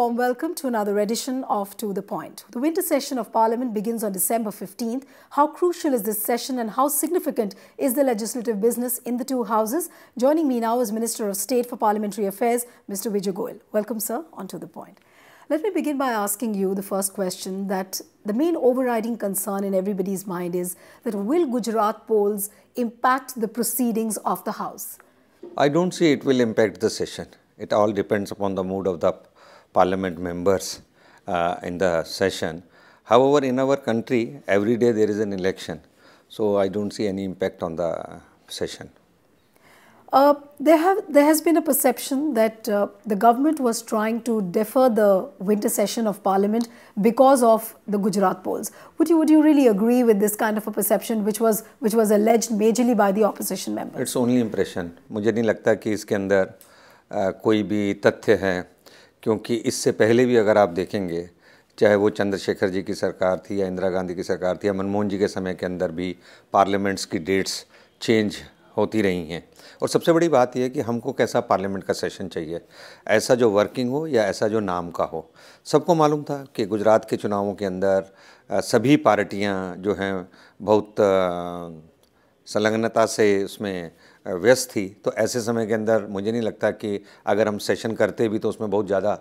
warm welcome to another edition of To the Point. The winter session of Parliament begins on December 15th. How crucial is this session and how significant is the legislative business in the two houses? Joining me now is Minister of State for Parliamentary Affairs, Mr. Vijay Goyal. Welcome, sir, on To the Point. Let me begin by asking you the first question that the main overriding concern in everybody's mind is that will Gujarat polls impact the proceedings of the House? I don't see it will impact the session. It all depends upon the mood of the parliament members uh, in the session. However, in our country, every day there is an election. So I don't see any impact on the session. Uh, there have there has been a perception that uh, the government was trying to defer the winter session of parliament because of the Gujarat polls. Would you would you really agree with this kind of a perception, which was which was alleged majorly by the opposition members? It's only impression. मुझे नहीं लगता कि इसके अंदर कोई भी तथ्य है क्योंकि इससे पहले भी अगर आप देखेंगे, चाहे वो चंद्रशेखर जी की सरकार थी या इंदिरा गांधी की सरकार थी या मनमोहन जी के समय के अंदर भी पार्लियामेंट्स की डेट्स चेंज होती रही हैं। और सबसे बड़ी बात यह कि हमको कैसा पार्लियामेंट का सेशन चाहिए? ऐसा जो वर्किंग हो या ऐसा जो नाम का हो? सबको मालूम था कि गुजरात के चुनावों के अंदर सभी पार्टियाँ जो हैं बहुत संलग्नता से उसमें व्यस्त थी तो ऐसे समय के अंदर मुझे नहीं लगता कि अगर हम सेशन करते भी तो उसमें बहुत ज़्यादा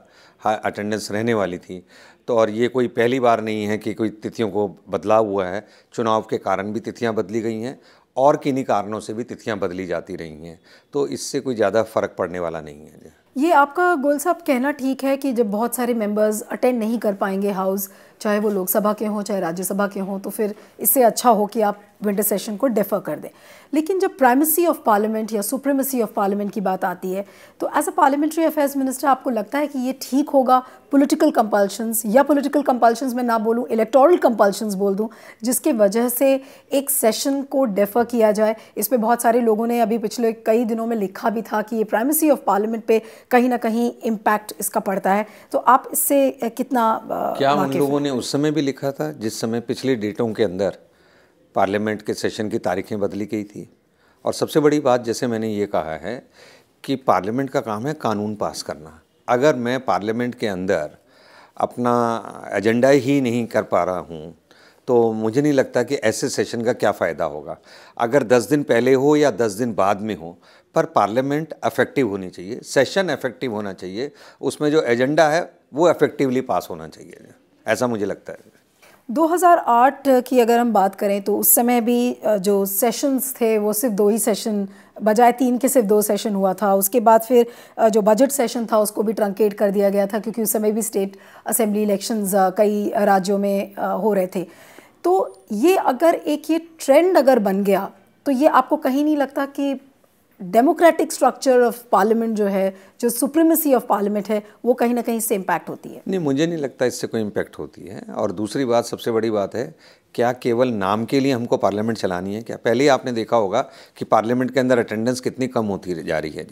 अटेंडेंस रहने वाली थी। तो और ये कोई पहली बार नहीं है कि कोई तिथियों को बदलाव हुआ है। चुनाव के कारण भी तिथियाँ बदली गई हैं और किन्हीं कारणों से भी तिथियाँ बदली जाती रही हैं। तो इससे कोई ज़्यादा फ़र्क पड़ने वाला नहीं है। ये आपका गोल साहब कहना ठीक है कि जब बहुत सारे मेंबर्स अटेंड नहीं कर पाएँगे हाउस चाहे वो लोकसभा के हों, चाहे राज्यसभा के हों तो फिर इससे अच्छा हो कि आप विंटर सेशन को डेफर कर दें। लेकिन जब प्राइमेसी ऑफ़ पार्लियामेंट या सुप्रीमेसी ऑफ़ पार्लियामेंट की बात आती है तो as a parliamentary affairs minister आपको लगता है कि ये ठीक होगा? पॉलिटिकल कंपल्शंस या पॉलिटिकल कंपल्शंस में ना बोलूँ इलेक्टोरल कंपल्शंस बोल दूँ, जिसके वजह से एक सेशन को डेफर किया जाए। इस पर बहुत सारे लोगों ने अभी पिछले कई दिनों में लिखा भी था कि ये प्राइमेसी ऑफ़ पार्लियामेंट पे कहीं ना कहीं इम्पैक्ट इसका पड़ता है। तो आप इससे कितना क्या उन लोगों ने उस समय भी लिखा था जिस समय पिछले डेटों के अंदर पार्लियामेंट के सेशन की तारीखें बदली गई थी? और सबसे बड़ी बात जैसे मैंने ये कहा है कि पार्लियामेंट का काम है कानून पास करना। अगर मैं पार्लियामेंट के अंदर अपना एजेंडा ही नहीं कर पा रहा हूँ तो मुझे नहीं लगता कि ऐसे सेशन का क्या फ़ायदा होगा। अगर 10 दिन पहले हो या 10 दिन बाद में हो पर पार्लियामेंट अफेक्टिव होनी चाहिए सेशन अफेक्टिव होना चाहिए, उसमें जो एजेंडा है, वो इफेक्टिवली पास होना चाहिए। ऐसा मुझे लगता है। 2008 की अगर हम बात करें तो उस समय भी जो सेशंस थे, वो सिर्फ़ दो ही सेशन बजाय तीन के सिर्फ़ दो सेशन हुआ था। उसके बाद फिर जो बजट सेशन था, उसको भी ट्रंकेट कर दिया गया था, क्योंकि उस समय भी स्टेट असेंबली इलेक्शंस कई राज्यों में हो रहे थे। तो ये अगर एक ये ट्रेंड अगर बन गया तो ये आपको कहीं नहीं लगता कि डेमोक्रेटिक स्ट्रक्चर ऑफ़ पार्लियामेंट जो है, जो सुप्रीमेसी ऑफ़ पार्लियामेंट है, वो कहीं ना कहीं से इम्पैक्ट होती है। नहीं, मुझे नहीं लगता इससे कोई इम्पैक्ट होती है। और दूसरी बात, सबसे बड़ी बात है, क्या केवल नाम के लिए हमको पार्लियामेंट चलानी है क्या? पहले ही आपने देखा होगा कि पार्लियामेंट के अंदर अटेंडेंस कितनी कम होती जा रही है।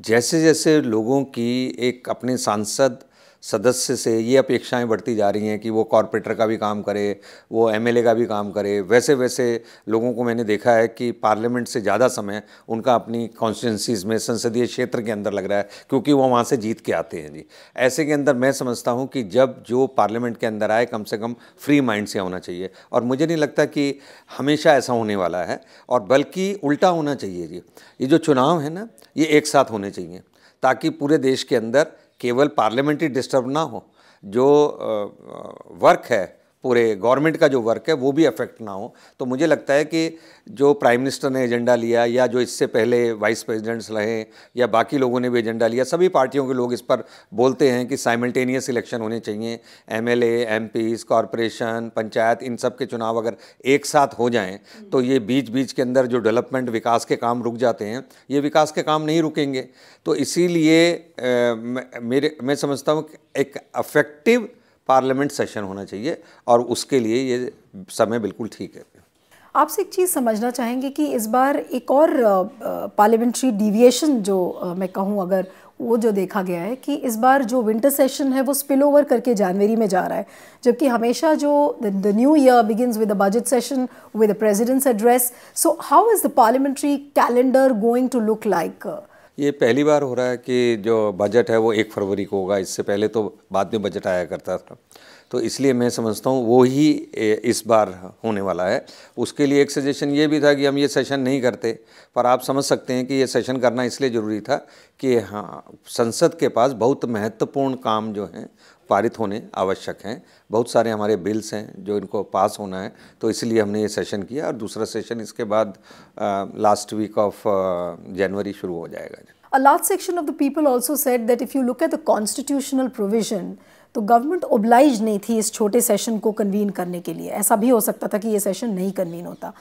जैसे जैसे लोगों की एक अपने सांसद सदस्य से ये अपेक्षाएँ बढ़ती जा रही हैं कि वो कॉरपोरेटर का भी काम करे, वो एमएलए का भी काम करे। वैसे वैसे लोगों को मैंने देखा है कि पार्लियामेंट से ज़्यादा समय उनका अपनी कॉन्स्टिट्यूंसीज़ में संसदीय क्षेत्र के अंदर लग रहा है, क्योंकि वो वहाँ से जीत के आते हैं जी। ऐसे के अंदर मैं समझता हूँ कि जब जो पार्लियामेंट के अंदर आए, कम से कम फ्री माइंड से होना चाहिए। और मुझे नहीं लगता कि हमेशा ऐसा होने वाला है, और बल्कि उल्टा होना चाहिए जी। ये जो चुनाव है ना, ये एक साथ होने चाहिए, ताकि पूरे देश के अंदर केवल पार्लियामेंट्री डिस्टर्ब ना हो जो वर्क है पूरे गवर्नमेंट का जो वर्क है, वो भी अफेक्ट ना हो। तो मुझे लगता है कि जो प्राइम मिनिस्टर ने एजेंडा लिया या जो इससे पहले वाइस प्रेसिडेंट्स रहे या बाकी लोगों ने भी एजेंडा लिया, सभी पार्टियों के लोग इस पर बोलते हैं कि साइमल्टेनियस इलेक्शन होने चाहिए। एमएलए एमपीज कॉरपोरेशन पंचायत, इन सब के चुनाव अगर एक साथ हो जाएँ तो ये बीच बीच के अंदर जो डेवलपमेंट विकास के काम रुक जाते हैं, ये विकास के काम नहीं रुकेंगे। तो इसीलिए मेरे, मैं समझता हूँ एक अफेक्टिव पार्लियामेंट सेशन होना चाहिए और उसके लिए ये समय बिल्कुल ठीक है। आपसे एक चीज़ समझना चाहेंगे कि इस बार एक और पार्लियामेंट्री डिविएशन जो मैं कहूँ अगर वो जो देखा गया है कि इस बार जो विंटर सेशन है वो स्पिल ओवर करके जनवरी में जा रहा है, जबकि हमेशा जो the new year begins with the budget session with the president's address so how is the parliamentary calendar going to look like ये पहली बार हो रहा है कि जो बजट है वो एक फरवरी को होगा। इससे पहले तो बाद में बजट आया करता था। तो इसलिए मैं समझता हूँ वो ही इस बार होने वाला है। उसके लिए एक सजेशन ये भी था कि हम ये सेशन नहीं करते, पर आप समझ सकते हैं कि ये सेशन करना इसलिए ज़रूरी था कि हाँ संसद के पास बहुत महत्वपूर्ण काम जो हैं पारित होने आवश्यक हैं। बहुत सारे हमारे बिल्स हैं जो इनको पास होना है तो इसलिए हमने ये सेशन किया और दूसरा सेशन इसके बाद लास्ट वीक ऑफ़ जनवरी शुरू हो जाएगा A large section of the people also said that if you look at the constitutional provision, तो गवर्नमेंट ओब्लाइज नहीं थी इस छोटे सेशन को कन्वीन करने के लिए। ऐसा भी हो सकता था कि ये सेशन नहीं कन्वीन होता।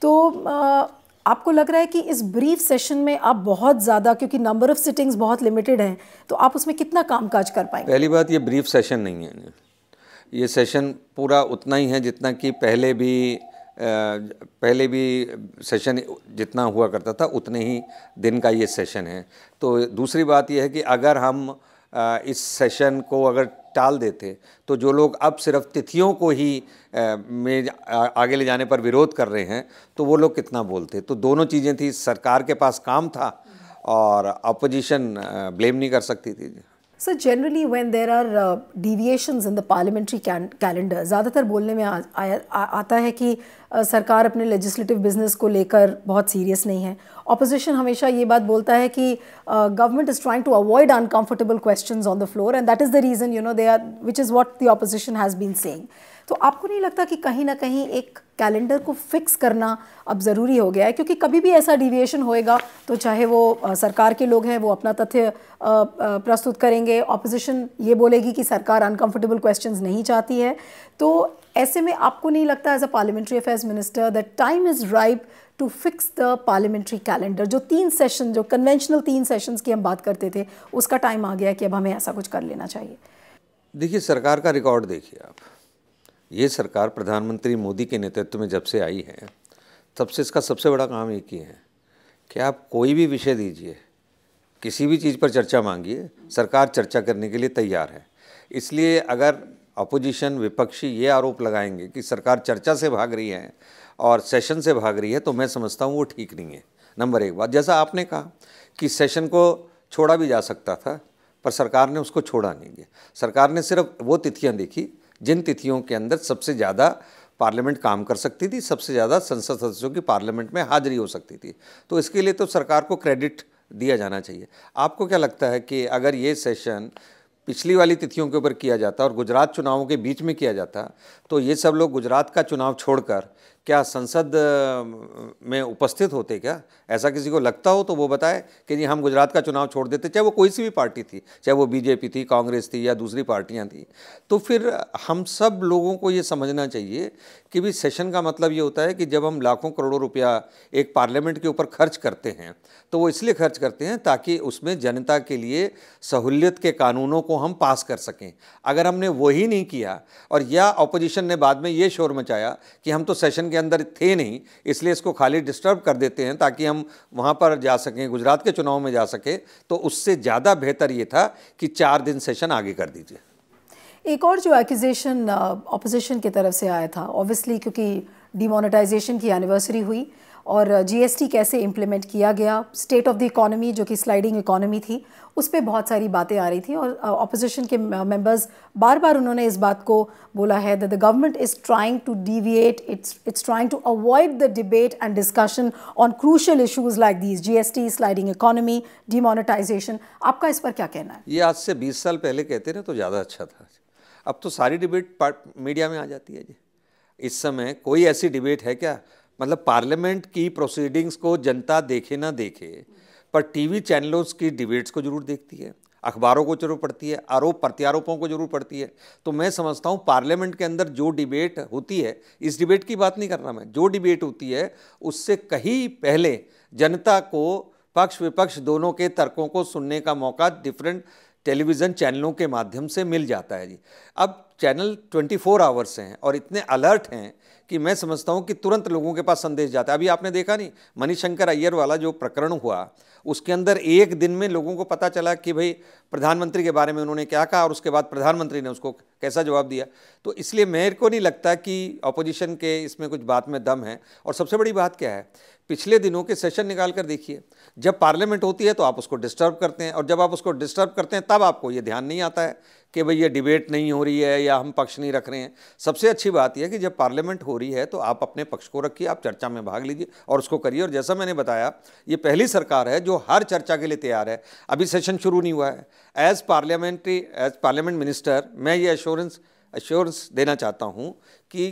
तो आ, आपको लग रहा है कि इस ब्रीफ सेशन में आप बहुत ज़्यादा, क्योंकि नंबर ऑफ़ सिटिंग्स बहुत लिमिटेड हैं तो आप उसमें कितना काम काज कर पाएँगे? पहली बात, ये ब्रीफ सेशन नहीं है। ये सेशन पूरा उतना ही है जितना कि पहले भी पहले भी सेशन जितना हुआ करता था, उतने ही दिन का ये सेशन है। तो दूसरी बात यह है कि अगर हम इस सेशन को अगर टाल देते तो जो लोग अब सिर्फ़ तिथियों को ही में आगे ले जाने पर विरोध कर रहे हैं तो वो लोग कितना बोलते? तो दोनों चीज़ें थी सरकार के पास काम था और अपोजिशन ब्लेम नहीं कर सकती थी। Sir generally when there are deviations in the parliamentary calendar ज़्यादातर बोलने में आ, आ, आ, आता है कि सरकार अपने लेजिस्लेटिव बिज़नेस को लेकर बहुत सीरियस नहीं है। ऑपोजिशन हमेशा ये बात बोलता है कि government is trying to avoid uncomfortable question on the floor and that is the reason you know they are which is what the opposition has been saying तो आपको नहीं लगता कि कहीं ना कहीं एक कैलेंडर को फिक्स करना अब ज़रूरी हो गया है? क्योंकि कभी भी ऐसा डिविएशन होएगा तो चाहे वो सरकार के लोग हैं, वो अपना तथ्य प्रस्तुत करेंगे। ऑपोजिशन ये बोलेगी कि सरकार अनकंफर्टेबल क्वेश्चंस नहीं चाहती है। तो ऐसे में आपको नहीं लगता as a parliamentary affairs minister that time is ripe to fix the parliamentary calendar जो तीन सेशन जो कन्वेंशनल तीन सेशंस की हम बात करते थे, उसका टाइम आ गया कि अब हमें ऐसा कुछ कर लेना चाहिए। देखिए, सरकार का रिकॉर्ड देखिए आप। ये सरकार प्रधानमंत्री मोदी के नेतृत्व में जब से आई है, तब से इसका सबसे बड़ा काम एक ही है कि आप कोई भी विषय दीजिए, किसी भी चीज़ पर चर्चा मांगिए, सरकार चर्चा करने के लिए तैयार है। इसलिए अगर अपोजिशन, विपक्षी ये आरोप लगाएँगे कि सरकार चर्चा से भाग रही है और सेशन से भाग रही है तो मैं समझता हूँ वो ठीक नहीं है। नंबर एक बात, जैसा आपने कहा कि सेशन को छोड़ा भी जा सकता था, पर सरकार ने उसको छोड़ा नहीं गया सरकार ने सिर्फ़ वो तिथियाँ देखी, जिन तिथियों के अंदर सबसे ज़्यादा पार्लियामेंट काम कर सकती थी, सबसे ज़्यादा संसद सदस्यों की पार्लियामेंट में हाजिरी हो सकती थी। तो इसके लिए तो सरकार को क्रेडिट दिया जाना चाहिए। आपको क्या लगता है कि अगर ये सेशन पिछली वाली तिथियों के ऊपर किया जाता और गुजरात चुनावों के बीच में किया जाता तो ये सब लोग गुजरात का चुनाव छोड़कर क्या संसद में उपस्थित होते क्या? ऐसा किसी को लगता हो तो वो बताए कि जी हम गुजरात का चुनाव छोड़ देते, चाहे वो कोई सी भी पार्टी थी, चाहे वो बीजेपी थी, कांग्रेस थी या दूसरी पार्टियाँ थी। तो फिर हम सब लोगों को ये समझना चाहिए कि भी सेशन का मतलब ये होता है कि जब हम लाखों करोड़ों रुपया एक पार्लियामेंट के ऊपर खर्च करते हैं तो वो इसलिए खर्च करते हैं ताकि उसमें जनता के लिए सहूलियत के कानूनों को हम पास कर सकें। अगर हमने वही नहीं किया, और या अपोजिशन ने बाद में ये शोर मचाया कि हम तो सेशन के अंदर थे नहीं, इसलिए इसको खाली डिस्टर्ब कर देते हैं ताकि हम वहाँ पर जा सकें, गुजरात के चुनाव में जा सकें तो उससे ज़्यादा बेहतर ये था कि चार दिन सेशन आगे कर दीजिए। एक और जो एक्यूजेशन ऑपोजिशन की तरफ़ से आया था ऑब्वियसली क्योंकि डिमोनेटाइजेशन की एनिवर्सरी हुई और जीएसटी कैसे इम्प्लीमेंट किया गया स्टेट ऑफ़ द इकोनॉमी जो कि स्लाइडिंग इकोनॉमी थी, उस पर बहुत सारी बातें आ रही थी और अपोजिशन के मेंबर्स बार बार उन्होंने इस बात को बोला है that the government is trying to deviate it's it's trying to avoid the debate and discussion on crucial issues like these GST sliding economy demonetization आपका इस पर क्या कहना है? ये आज से बीस साल पहले कहते ना तो ज़्यादा अच्छा था। अब तो सारी डिबेट मीडिया में आ जाती है जी। इस समय कोई ऐसी डिबेट है क्या मतलब पार्लियामेंट की प्रोसीडिंग्स को जनता देखे ना देखे, पर टीवी चैनलों की डिबेट्स को ज़रूर देखती है, अखबारों को ज़रूर पढ़ती है आरोप प्रत्यारोपों को ज़रूर पढ़ती है। तो मैं समझता हूँ पार्लियामेंट के अंदर जो डिबेट होती है, इस डिबेट की बात नहीं कर रहा मैं, जो डिबेट होती है, उससे कहीं पहले जनता को पक्ष विपक्ष दोनों के तर्कों को सुनने का मौका डिफरेंट टेलीविज़न चैनलों के माध्यम से मिल जाता है जी। अब चैनल 24 फोर आवर्स हैं और इतने अलर्ट हैं कि मैं समझता हूँ कि तुरंत लोगों के पास संदेश जाता है। अभी आपने देखा नहीं मनीशंकर अय्यर वाला जो प्रकरण हुआ, उसके अंदर एक दिन में लोगों को पता चला कि भाई प्रधानमंत्री के बारे में उन्होंने क्या कहा और उसके बाद प्रधानमंत्री ने उसको कैसा जवाब दिया। तो इसलिए मेरे को नहीं लगता कि अपोजिशन के इसमें कुछ बात में दम है। और सबसे बड़ी बात क्या है, पिछले दिनों के सेशन निकाल कर देखिए, जब पार्लियामेंट होती है तो आप उसको डिस्टर्ब करते हैं और जब आप उसको डिस्टर्ब करते हैं, तब आपको ये ध्यान नहीं आता है कि भाई ये डिबेट नहीं हो रही है या हम पक्ष नहीं रख रहे हैं। सबसे अच्छी बात यह कि जब पार्लियामेंट हो रही है तो आप अपने पक्ष को रखिए, आप चर्चा में भाग लीजिए और उसको करिए। और जैसा मैंने बताया, ये पहली सरकार है जो हर चर्चा के लिए तैयार है। अभी सेशन शुरू नहीं हुआ है। As parliamentary as parliament minister मैं ये एश्योरेंस एश्योरेंस देना चाहता हूँ कि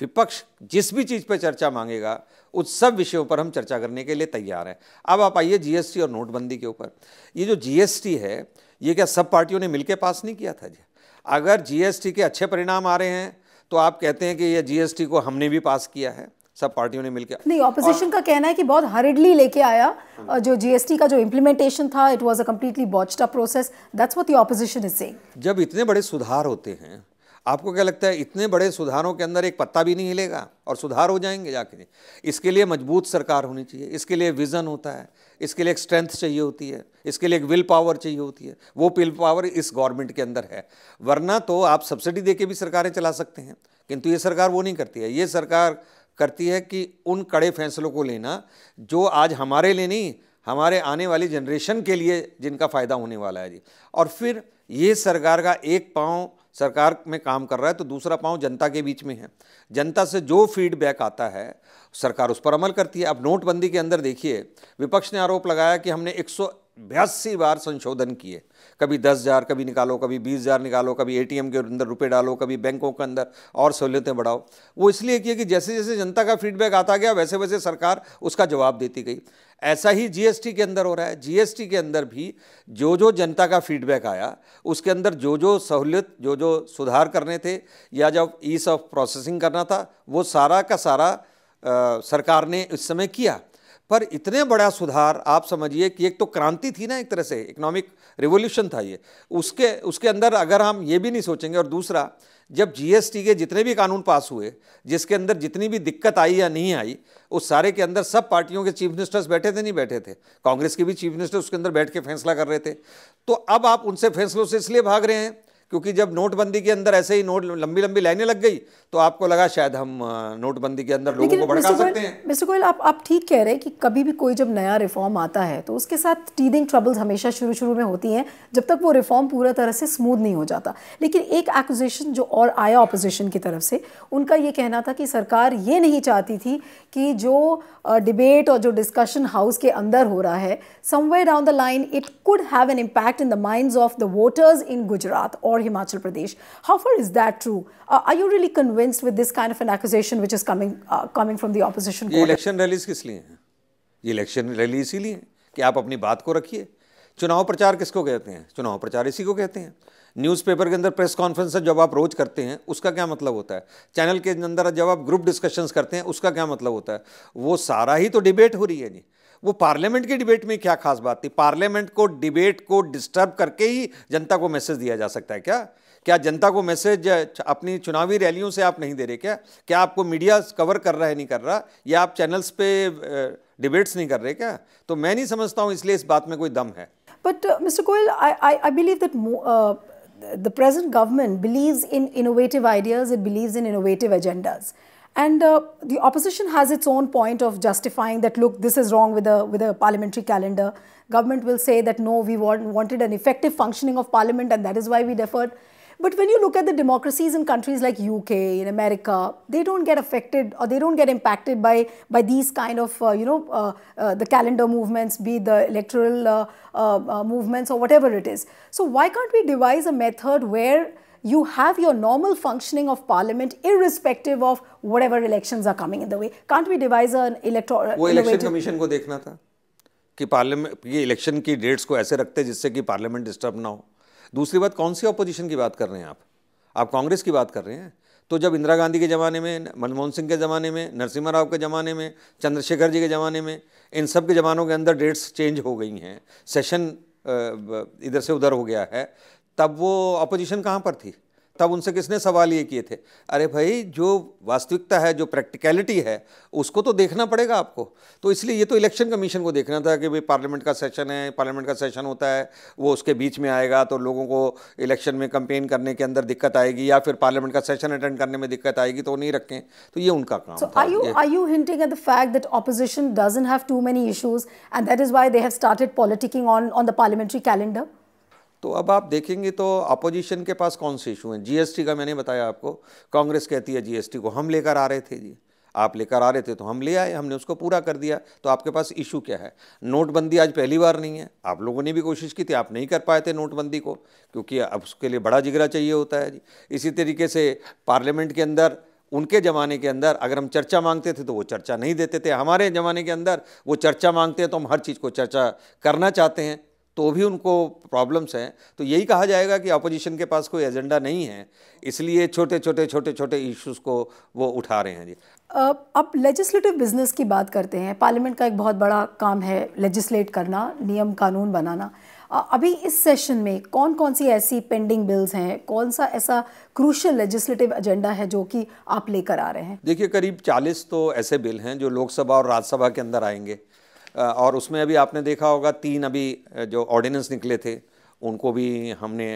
विपक्ष जिस भी चीज़ पर चर्चा मांगेगा, उस सब विषयों पर हम चर्चा करने के लिए तैयार हैं। अब आप आइए जीएसटी और नोटबंदी के ऊपर। ये जो जीएसटी है ये क्या सब पार्टियों ने मिलकर पास नहीं किया था जी? अगर जीएसटी के अच्छे परिणाम आ रहे हैं तो आप कहते हैं कि ये जीएसटी को हमने भी पास किया है सब पार्टियों ने मिलकर नहीं ऑपोजिशन का कहना है कि बहुत हरिडली लेके आया जो जीएसटी का जो इम्प्लीमेंटेशन था it was a completely botched up process that's what the opposition is saying जब इतने बड़े सुधार होते हैं आपको क्या लगता है इतने बड़े सुधारों के अंदर एक पत्ता भी नहीं हिलेगा? और सुधार हो जाएँगे जाके? इसके लिए मज़बूत सरकार होनी चाहिए इसके लिए विज़न होता है। इसके लिए एक स्ट्रेंथ चाहिए होती है, इसके लिए एक विल पावर चाहिए होती है। वो विल पावर इस गवर्नमेंट के अंदर है। वरना तो आप सब्सिडी दे के भी सरकारें चला सकते हैं। किंतु ये सरकार वो नहीं करती है। ये सरकार करती है कि उन कड़े फैसलों को लेना जो आज हमारे लिए नहीं, हमारे आने वाली जनरेशन के लिए जिनका फ़ायदा होने वाला है जी। और फिर ये सरकार का एक पाँव सरकार में काम कर रहा है तो दूसरा पाँव जनता के बीच में है। जनता से जो फीडबैक आता है, सरकार उस पर अमल करती है। अब नोटबंदी के अंदर देखिए, विपक्ष ने आरोप लगाया कि हमने एक सौ बयासी बार संशोधन किए। कभी दस हज़ार कभी निकालो कभी बीस हज़ार निकालो कभी एटीएम के अंदर रुपए डालो कभी बैंकों के अंदर और सहूलियतें बढ़ाओ। वो इसलिए किए कि जैसे जैसे जनता का फीडबैक आता गया वैसे वैसे सरकार उसका जवाब देती गई। ऐसा ही जीएसटी के अंदर हो रहा है। जीएसटी के अंदर भी जो जो जनता का फीडबैक आया उसके अंदर जो जो सहूलियत जो जो सुधार करने थे या जब ईस ऑफ़ प्रोसेसिंग करना था वो सारा का सारा आ, सरकार ने इस समय किया। पर इतने बड़ा सुधार, आप समझिए कि एक तो क्रांति थी ना एक तरह से इकोनॉमिक रिवोल्यूशन था ये। उसके उसके अंदर अगर हम ये भी नहीं सोचेंगे, और दूसरा, जब जीएसटी के जितने भी कानून पास हुए, जिसके अंदर जितनी भी दिक्कत आई या नहीं आई, उस सारे के अंदर सब पार्टियों के चीफ मिनिस्टर्स बैठे थे, नहीं बैठे थे। कांग्रेस के भी चीफ मिनिस्टर उसके अंदर बैठ के फैसला कर रहे थे। तो अब आप उनसे फैसलों से इसलिए भाग रहे हैं क्योंकि जब नोटबंदी के अंदर ऐसे ही नोट लंबी लंबी लाइनें लग गई तो आपको लगा शायद हम नोटबंदी के अंदर लोगों को भड़का सकते हैं। मिस्टर गोयल आप आप ठीक कह रहे हैं कि कभी भी कोई जब नया रिफॉर्म आता है तो उसके साथ टीदिंग ट्रबल्स हमेशा शुरू शुरू में होती हैं जब तक वो रिफॉर्म पूरा तरह से स्मूथ नहीं हो जाता। लेकिन एक एक्विजिशन जो और आया ऑपोजिशन की तरफ़ से उनका ये कहना था कि सरकार ये नहीं चाहती थी कि जो डिबेट और जो डिस्कशन हाउस के अंदर हो रहा है somewhere down the line it could have an impact in the mind of the voters in Gujarat और Himachal Pradesh. How far is that true? Uh, are you really convinced with this kind of an accusation which is coming uh, coming from the opposition? ये election rallies किस लिए हैं? ये election rally इसीलिए है कि आप अपनी बात को रखिए। चुनाव प्रचार किसको कहते हैं? चुनाव प्रचार इसी को कहते हैं। न्यूज़पेपर के अंदर प्रेस कॉन्फ्रेंस जब आप रोज करते हैं उसका क्या मतलब होता है? चैनल के अंदर जब आप ग्रुप डिस्कशंस करते हैं उसका क्या मतलब होता है? वो सारा ही तो डिबेट हो रही है जी। वो पार्लियामेंट की डिबेट में क्या खास बात थी? पार्लियामेंट को डिबेट को डिस्टर्ब करके ही जनता को मैसेज दिया जा सकता है क्या? क्या जनता को मैसेज अपनी चुनावी रैलियों से आप नहीं दे रहे क्या? क्या आपको मीडिया कवर कर रहा है नहीं कर रहा? या आप चैनल्स पे डिबेट्स नहीं कर रहे क्या? तो मैं नहीं समझता हूँ इसलिए इस बात में कोई दम है। But Mr Goyal I believe that the present government believes in innovative ideas, it believes. And uh, the opposition has its own point of justifying that, look, this is wrong with a, with a parliamentary calendar. Government will say that, no, we want, wanted an effective functioning of parliament and that is why we deferred. But when you look at the democracies in countries like UK, in America, they don't get affected or they don't get impacted by, by these kind of, uh, you know, uh, uh, the calendar movements, be the electoral uh, uh, movements or whatever it is. So why can't we devise a method where you have your normal functioning of parliament irrespective of whatever elections are coming in the way. Can't we devise an electoral... वो election commission को देखना था कि parliament ये election की dates को ऐसे रखते जिससे कि पार्लियामेंट डिस्टर्ब ना हो। दूसरी बात कौन सी अपोजिशन की बात कर रहे हैं आप? आप कांग्रेस की बात कर रहे हैं? तो जब इंदिरा गांधी के ज़माने में मनमोहन सिंह के ज़माने में नरसिम्हा राव के ज़माने में चंद्रशेखर जी के ज़माने में इन सब के ज़मानों के अंदर डेट्स चेंज हो गई हैं। सेशन इधर से उधर हो गया है। तब वो अपोजिशन कहाँ पर थी? तब उनसे किसने सवाल ये किए थे? अरे भाई जो वास्तविकता है जो प्रैक्टिकलिटी है उसको तो देखना पड़ेगा आपको। तो इसलिए ये तो इलेक्शन कमीशन को देखना था कि भाई पार्लियामेंट का सेशन है पार्लियामेंट का सेशन होता है वो उसके बीच में आएगा तो लोगों को इलेक्शन में कंपेन करने के अंदर दिक्कत आएगी या फिर पार्लियामेंट का सेशन अटेंड करने में दिक्कत आएगी तो नहीं रखें। तो ये उनका काम so are you are you hinting at the fact that opposition doesn't have too many issues and that is why they have started politicking on on the parliamentary calendar? तो अब आप देखेंगे तो अपोजिशन के पास कौन से इशू हैं? GST का मैंने बताया आपको। कांग्रेस कहती है जीएसटी को, हम लेकर आ रहे थे जी। आप लेकर आ रहे थे तो हम ले आए, हमने उसको पूरा कर दिया। तो आपके पास इशू क्या है? नोटबंदी आज पहली बार नहीं है। आप लोगों ने भी कोशिश की थी, आप नहीं कर पाए थे नोटबंदी को, क्योंकि अब उसके लिए बड़ा जिगरा चाहिए होता है जी। इसी तरीके से पार्लियामेंट के अंदर, उनके ज़माने के अंदर, अगर हम चर्चा मांगते थे तो वो चर्चा नहीं देते थे। हमारे ज़माने के अंदर, वो चर्चा मांगते हैं तो हम हर चीज़ को चर्चा करना चाहते हैं। तो भी उनको प्रॉब्लम्स हैं। तो यही कहा जाएगा कि अपोजिशन के पास कोई एजेंडा नहीं है इसलिए छोटे छोटे छोटे छोटे इश्यूज़ को वो उठा रहे हैं जी। अब लेजिस्लेटिव बिज़नेस की बात करते हैं। पार्लियामेंट का एक बहुत बड़ा काम है लेजिस्लेट करना नियम कानून बनाना। अभी इस सेशन में कौन कौन सी ऐसी पेंडिंग बिल्स हैं? कौन सा ऐसा क्रूशल लेजिस्लेटिव एजेंडा है जो कि आप लेकर आ रहे हैं? देखिए करीब 40 तो ऐसे बिल हैं जो लोकसभा और राज्यसभा के अंदर आएँगे। और उसमें अभी आपने देखा होगा, तीन अभी जो ऑर्डिनेंस निकले थे, उनको भी हमने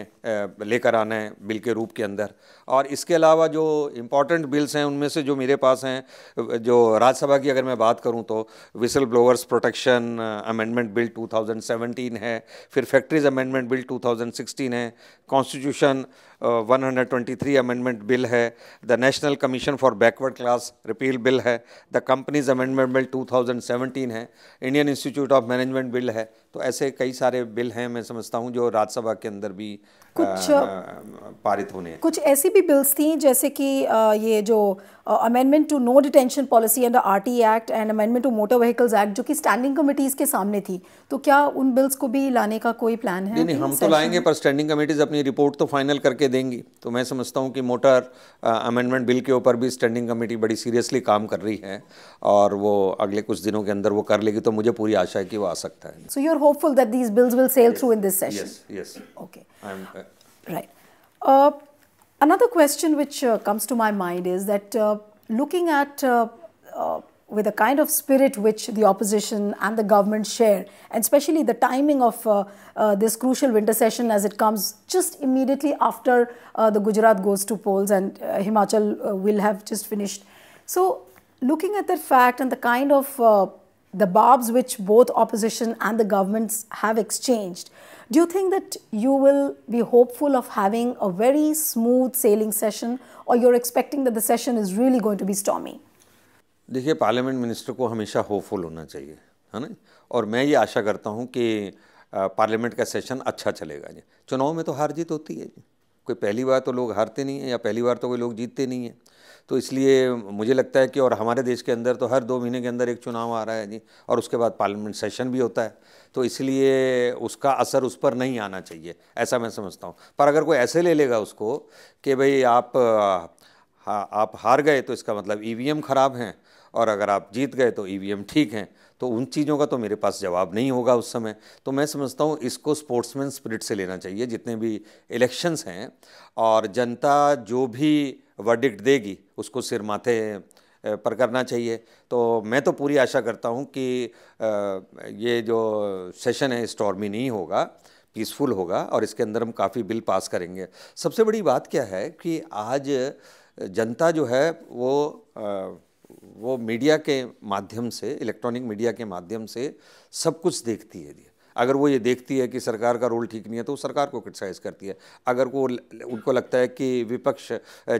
लेकर आना है बिल के रूप के अंदर। और इसके अलावा जो इंपॉर्टेंट बिल्स हैं, उनमें से जो मेरे पास हैं जो राज्यसभा की अगर मैं बात करूँ तो whistle blowers protection amendment bill 2017 है, फिर फैक्ट्रीज अमेंडमेंट बिल 2016 है कॉन्स्टिट्यूशन 123 अमेंडमेंट बिल है the national commission for backward class repeal bill है द कंपनीज़ अमेंडमेंट बिल 2017 है Indian institute of management bill है तो ऐसे कई सारे बिल हैं मैं समझता हूँ जो राज्यसभा के अंदर भी कुछ पारित होने कुछ ऐसी भी बिल्स थी जैसे कि ये जो amendment to no detention policy under RT act and amendment to motor vehicles act जो कि स्टैंडिंग कमेटीज के सामने थी तो क्या उन बिल्स को भी लाने का कोई प्लान है? नहीं नहीं हम तो लाएँगे पर स्टैंडिंग कमेटीज अपनी रिपोर्ट तो फाइनल करके देंगी। तो मैं समझता हूँ कि मोटर अमेंडमेंट बिल के ऊपर भी स्टैंडिंग कमेटी बड़ी सीरियसली काम कर रही है और वो अगले कुछ दिनों के अंदर वो कर लेगी तो मुझे पूरी आशा है कि वो आ सकता है। So you are hopeful that these bills will sail through in this session yes yes okay. Uh, another question which uh, comes to my mind is that uh, looking at uh, uh, with a kind of spirit which the opposition and the government share, and especially the timing of uh, uh this crucial winter session as it comes just immediately after uh, the Gujarat goes to polls and uh, Himachal will have just finished. So, looking at that fact and the kind of the barbs which both opposition and the governments have exchanged, do you think that you will be hopeful of having a very smooth sailing session or you're expecting that the session is really going to be stormy? देखिए, parliament minister को हमेशा hopeful होना चाहिए, है ना? और मैं ये आशा करता हूँ कि पार्लियामेंट का सेशन अच्छा चलेगा जी। चुनाव में तो हार जीत होती है जी। कोई पहली बार तो लोग हारते नहीं हैं या पहली बार तो कोई लोग जीतते नहीं हैं। तो इसलिए मुझे लगता है कि और हमारे देश के अंदर तो हर दो महीने के अंदर एक चुनाव आ रहा है जी, और उसके बाद पार्लियामेंट सेशन भी होता है। तो इसलिए उसका असर उस पर नहीं आना चाहिए, ऐसा मैं समझता हूँ। पर अगर कोई ऐसे ले लेगा उसको कि भाई आप हाँ आप हार गए तो इसका मतलब ईवीएम ख़राब हैं और अगर आप जीत गए तो ईवीएम ठीक हैं। तो उन चीज़ों का तो मेरे पास जवाब नहीं होगा उस समय। तो मैं समझता हूँ इसको स्पोर्ट्समैन स्पिरिट से लेना चाहिए, जितने भी इलेक्शंस हैं, और जनता जो भी वर्डिक्ट देगी, उसको सिर माथे पर करना चाहिए। तो मैं तो पूरी आशा करता हूँ कि ये जो सेशन है स्टॉर्मी नहीं होगा पीसफुल होगा, और इसके अंदर हम काफ़ी बिल पास करेंगे। सबसे बड़ी बात क्या है कि आज जनता जो है, वो वो मीडिया के माध्यम से, इलेक्ट्रॉनिक मीडिया के माध्यम से सब कुछ देखती है जी। अगर वो ये देखती है कि सरकार का रोल ठीक नहीं है तो वो सरकार को क्रिटिसाइज़ करती है। अगर वो उनको लगता है कि विपक्ष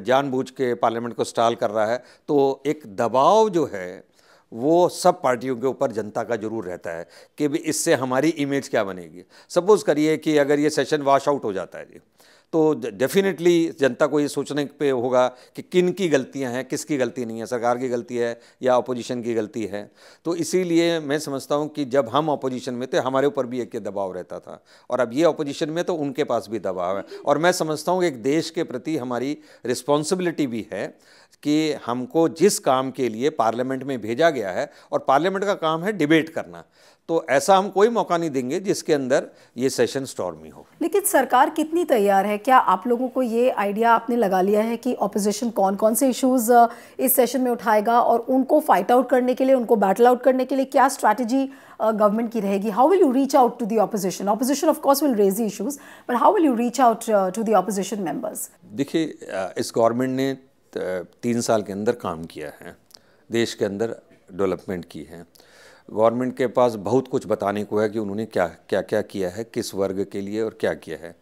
जानबूझ के पार्लियामेंट को स्टॉल कर रहा है तो एक दबाव जो है, वो सब पार्टियों के ऊपर जनता का ज़रूर रहता है कि भी इससे हमारी इमेज क्या बनेगी। सपोज़ करिए कि अगर ये सेशन वॉश आउट हो जाता है जी। तो डेफिनेटली जनता को ये सोचने पे होगा कि किन की गलतियाँ हैं, किसकी गलती नहीं है, सरकार की गलती है या अपोजिशन की गलती है। तो इसीलिए मैं समझता हूँ कि जब हम अपोजिशन में थे, हमारे ऊपर भी एक दबाव रहता था। और अब ये अपोजिशन में तो उनके पास भी दबाव है। और मैं समझता हूँ एक देश के प्रति हमारी रिस्पॉन्सिबिलिटी भी है कि हमको जिस काम के लिए पार्लियामेंट में भेजा गया है, और पार्लियामेंट का काम है डिबेट करना। तो ऐसा हम कोई मौका नहीं देंगे जिसके अंदर ये सेशन स्टॉर्मी हो। लेकिन सरकार कितनी तैयार है? क्या आप लोगों को ये आइडिया आपने लगा लिया है कि ऑपोजिशन कौन कौन से इश्यूज़ इस सेशन में उठाएगा और उनको फाइट आउट करने के लिए उनको बैटल आउट करने के लिए क्या स्ट्रैटेजी गवर्नमेंट की रहेगी? How will you reach out to the opposition opposition of course will raise the issues but how will you reach out to the opposition members देखिए इस गवर्नमेंट ने तीन साल के अंदर काम किया है। देश के अंदर डेवलपमेंट की है। गवर्नमेंट के पास बहुत कुछ बताने को है कि उन्होंने क्या क्या क्या किया है, किस वर्ग के लिए और क्या किया है।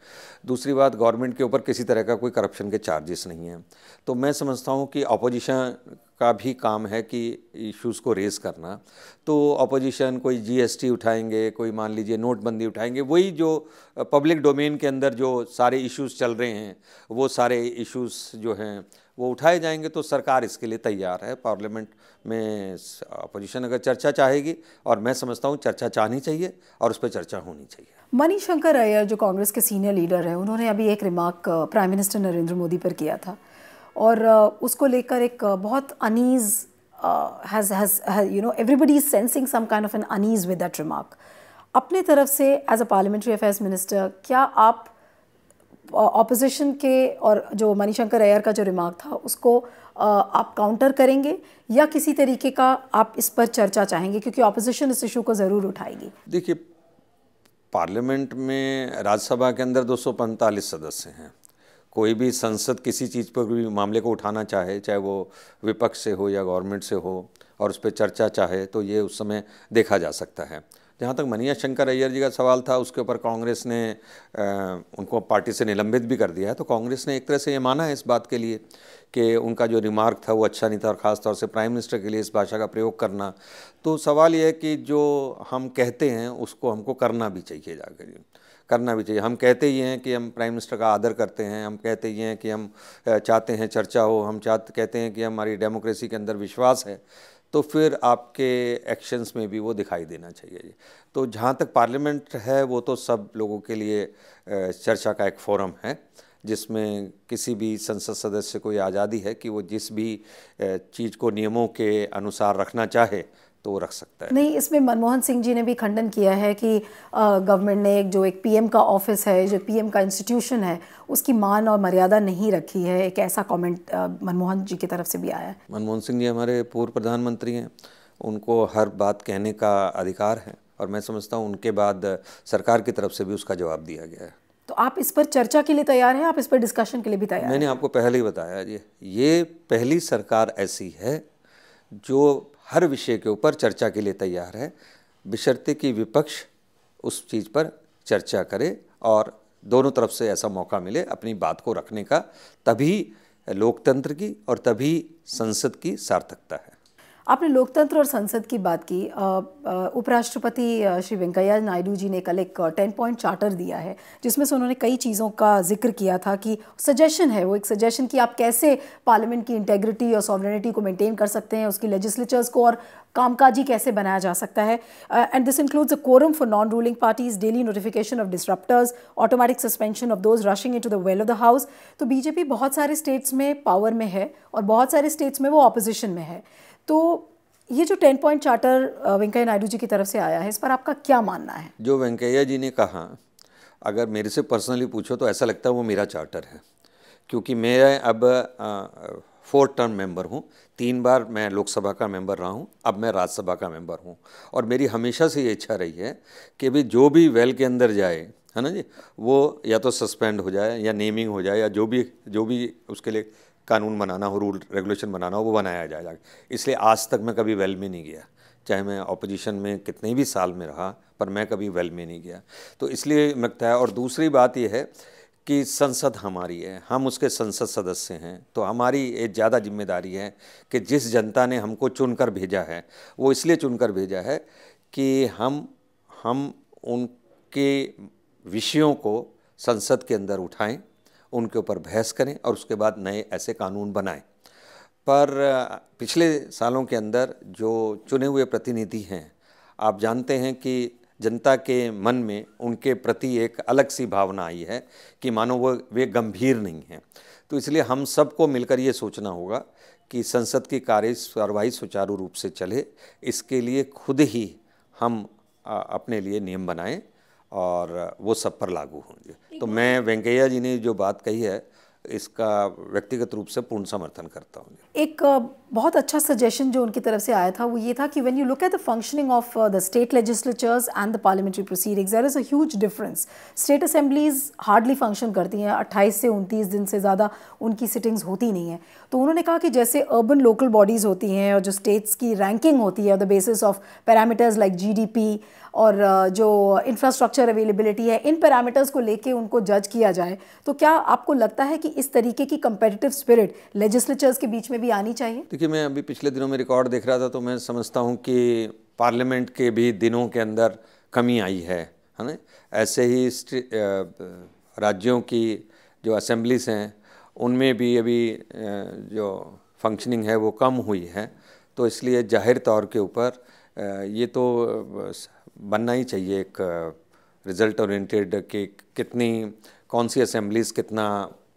दूसरी बात, गवर्नमेंट के ऊपर किसी तरह का कोई करप्शन के चार्जेस नहीं हैं। तो मैं समझता हूँ कि अपोजिशन का भी काम है कि इश्यूज़ को रेज़ करना। तो अपोजिशन कोई जीएसटी उठाएँगे, कोई मान लीजिए नोटबंदी उठाएँगे, वही जो पब्लिक डोमेन के अंदर जो सारे इश्यूज़ चल रहे हैं, वो सारे इश्यूज़ जो हैं वो उठाए जाएँगे तो सरकार इसके लिए तैयार है। पार्लियामेंट में अपोजिशन अगर चर्चा चाहेगी, और मैं समझता हूँ चर्चा चाहनी चाहिए और उस पर चर्चा होनी चाहिए। मनी शंकर अय्यर, जो कांग्रेस के सीनियर लीडर हैं, उन्होंने अभी एक remark prime minister Narendra Modi पर किया था। और उसको लेकर एक बहुत unease has has you know everybody is sensing some kind of an unease with that remark अपने तरफ़ से as a parliamentary affairs minister क्या आप ऑपोजिशन के और जो मनीशंकर अय्यर का जो रिमार्क था, उसको आप काउंटर करेंगे या किसी तरीके का आप इस पर चर्चा चाहेंगे? क्योंकि ऑपोजिशन इस इशू को ज़रूर उठाएगी। देखिए पार्लियामेंट में राज्यसभा के अंदर दो सौ पैंतालीस सदस्य हैं। कोई भी संसद किसी चीज़ पर भी मामले को उठाना चाहे चाहे वो विपक्ष से हो या गवर्नमेंट से हो, और उस पर चर्चा चाहे तो ये उस समय देखा जा सकता है। जहाँ तक मनिया शंकर अय्यर जी का सवाल था उसके ऊपर कांग्रेस ने आ, उनको पार्टी से निलंबित भी कर दिया है। तो कांग्रेस ने एक तरह से ये माना है इस बात के लिए कि उनका जो रिमार्क था वो अच्छा नहीं था और ख़ास तौर से प्राइम मिनिस्टर के लिए इस भाषा का प्रयोग करना। तो सवाल ये है कि जो हम कहते हैं उसको हमको करना भी चाहिए जाकर करना भी चाहिए। हम कहते ही हैं कि हम प्राइम मिनिस्टर का आदर करते हैं हम कहते ही हैं कि हम चाहते हैं चर्चा हो हम चाहते कहते हैं कि हमारी डेमोक्रेसी के अंदर विश्वास है। तो फिर आपके एक्शंस में भी वो दिखाई देना चाहिए तो जहाँ तक पार्लियामेंट है, वो तो सब लोगों के लिए चर्चा का एक फोरम है, जिसमें किसी भी संसद सदस्य को ये आज़ादी है कि वो जिस भी चीज़ को नियमों के अनुसार रखना चाहे तो वो रख सकता है। नहीं इसमें मनमोहन सिंह जी ने भी खंडन किया है कि गवर्नमेंट ने एक जो एक पीएम का ऑफ़िस है जो पीएम का इंस्टीट्यूशन है उसकी मान और मर्यादा नहीं रखी है। एक ऐसा कमेंट मनमोहन जी की तरफ़ से भी आया है। मनमोहन सिंह जी हमारे पूर्व प्रधानमंत्री हैं। उनको हर बात कहने का अधिकार है और मैं समझता हूँ उनके बाद सरकार की तरफ़ से भी उसका जवाब दिया गया है। तो आप इस पर चर्चा के लिए तैयार हैं? आप इस पर डिस्कशन के लिए भी तैयार मैंने आपको पहले ही बताया जी ये पहली सरकार ऐसी है जो हर विषय के ऊपर चर्चा के लिए तैयार है। बिशर्ते कि विपक्ष उस चीज़ पर चर्चा करे और दोनों तरफ़ से ऐसा मौका मिले अपनी बात को रखने का, तभी लोकतंत्र की और तभी संसद की सार्थकता है। आपने लोकतंत्र और संसद की बात की उपराष्ट्रपति श्री वेंकैया नायडू जी ने कल एक टेन पॉइंट चार्टर दिया है, जिसमें से उन्होंने कई चीज़ों का ज़िक्र किया था कि सजेशन है वो, एक सजेशन कि आप कैसे पार्लियामेंट की इंटेग्रिटी और सॉवरेनिटी को मेंटेन कर सकते हैं, उसकी लेजिस्लेचर्स को और कामकाजी कैसे बनाया जा सकता है। And this includes a quorum for non ruling parties daily notification of disruptors automatic suspension of those rushing into the well of the house तो बीजेपी बहुत सारे स्टेट्स में पावर में है और बहुत सारे स्टेट्स में वो ऑपोजिशन में है। तो ये जो ten point charter Venkaiah Naidu ji की तरफ़ से आया है, इस पर आपका क्या मानना है? जो वेंकैया जी ने कहा, अगर मेरे से पर्सनली पूछो तो ऐसा लगता है वो मेरा चार्टर है। क्योंकि मैं अब फोर्थ टर्म मेंबर हूँ, तीन बार मैं लोकसभा का मेंबर रहा हूँ, अब मैं राज्यसभा का मेंबर हूँ। और मेरी हमेशा से ये इच्छा रही है कि भी जो भी वेल के अंदर जाए, है ना जी, वो या तो सस्पेंड हो जाए या नेमिंग हो जाए या जो भी जो भी उसके लिए कानून बनाना हो, रूल, रेगुलेशन बनाना हो, वो बनाया जाएगा इसलिए आज तक मैं कभी वेल में नहीं गया। चाहे मैं अपोजिशन में कितने भी साल में रहा, पर मैं कभी वेल में नहीं गया। तो इसलिए लगता है और दूसरी बात यह है कि संसद हमारी है, हम उसके संसद सदस्य हैं तो हमारी एक ज़्यादा ज़िम्मेदारी है कि जिस जनता ने हमको चुनकर भेजा है, वो इसलिए चुनकर भेजा है कि हम हम उनके विषयों को संसद के अंदर उठाएँ उनके ऊपर बहस करें और उसके बाद नए ऐसे कानून बनाएँ। पर पिछले सालों के अंदर जो चुने हुए प्रतिनिधि हैं, आप जानते हैं कि जनता के मन में उनके प्रति एक अलग सी भावना आई है कि मानो वो, वे गंभीर नहीं हैं। तो इसलिए हम सबको मिलकर ये सोचना होगा कि संसद की कार्य कार्यवाही सुचारू रूप से चले, इसके लिए खुद ही हम अपने लिए नियम बनाएँ। और वो सब पर लागू होंगे तो मैं वेंकैया जी ने जो बात कही है इसका व्यक्तिगत रूप से पूर्ण समर्थन करता हूँ। एक बहुत अच्छा सजेशन जो उनकी तरफ़ से आया था वो ये था कि when you look at the functioning of the state legislatures and the parliamentary proceedings there is a huge difference state assemblies hardly function करती हैं 28 से 29 दिन से ज़्यादा उनकी सिटिंग्स होती नहीं हैं। तो उन्होंने कहा कि जैसे अर्बन लोकल बॉडीज़ होती हैं और जो स्टेट्स की रैंकिंग होती है the basis of parameters like GDP और जो इंफ्रास्ट्रक्चर अवेलेबिलिटी है, इन पैरामीटर्स को लेके उनको जज किया जाए तो क्या आपको लगता है कि इस तरीके की कंपेटिटिव स्पिरिट लेजिस्लेचर्स के बीच में भी आनी चाहिए? देखिए, मैं अभी पिछले दिनों में रिकॉर्ड देख रहा था तो मैं समझता हूँ कि पार्लियामेंट के भी दिनों के अंदर कमी आई है है ना? ऐसे ही राज्यों की जो असेंबलीज हैं, उनमें भी अभी जो फंक्शनिंग है, वो कम हुई है। तो इसलिए ज़ाहिर तौर के ऊपर ये तो बनना ही चाहिए एक रिज़ल्ट ओरिएंटेड कि कितनी कौन सी असेंबलीज़ कितना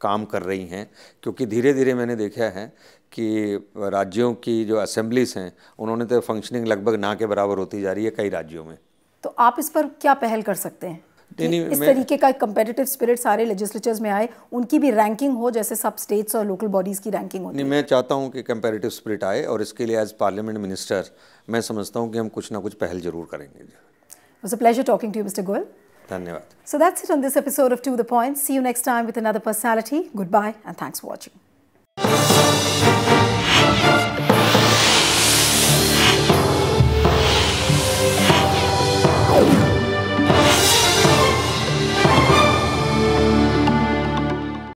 काम कर रही हैं। क्योंकि धीरे धीरे मैंने देखा है कि राज्यों की जो असेंबलीज़ हैं उन्होंने तो फंक्शनिंग लगभग ना के बराबर होती जा रही है कई राज्यों में। तो आप इस पर क्या पहल कर सकते हैं? नहीं, नहीं, इस तरीके का कंपेटिटिव स्पिरिट सारे लेजिस्लेचर्स में आए उनकी भी रैंकिंग हो जैसे सब स्टेट्स और लोकल बॉडीज़ की रैंकिंग हो नहीं मैं चाहता हूँ कि कंपेटिटिव स्पिरिट आए और इसके लिए एज पार्लियामेंट मिनिस्टर मैं समझता हूँ कि हम कुछ ना कुछ पहल ज़रूर करेंगे। was a pleasure talking to you, Mr. Goel. Dhanyavad. So that's it on this episode of To The Point. See you next time with another personality. Goodbye and thanks for watching.